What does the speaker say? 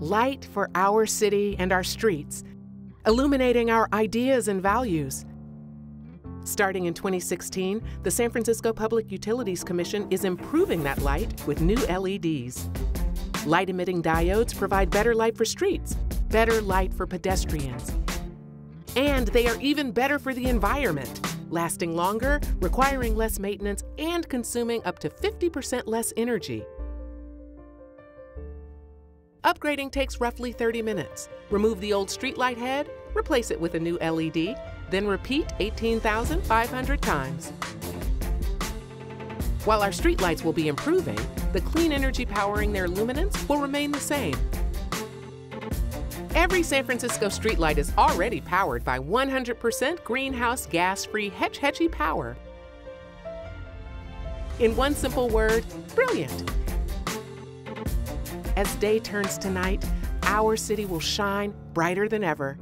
Light for our city and our streets, illuminating our ideas and values. Starting in 2016, the San Francisco Public Utilities Commission is improving that light with new LEDs. Light emitting diodes provide better light for streets, better light for pedestrians. And they are even better for the environment, lasting longer, requiring less maintenance, and consuming up to 50% less energy. Upgrading takes roughly 30 minutes. Remove the old streetlight head, replace it with a new LED, then repeat 18,500 times. While our streetlights will be improving, the clean energy powering their luminance will remain the same. Every San Francisco streetlight is already powered by 100% greenhouse gas-free Hetch Hetchy power. In one simple word, brilliant. As day turns to night, our city will shine brighter than ever.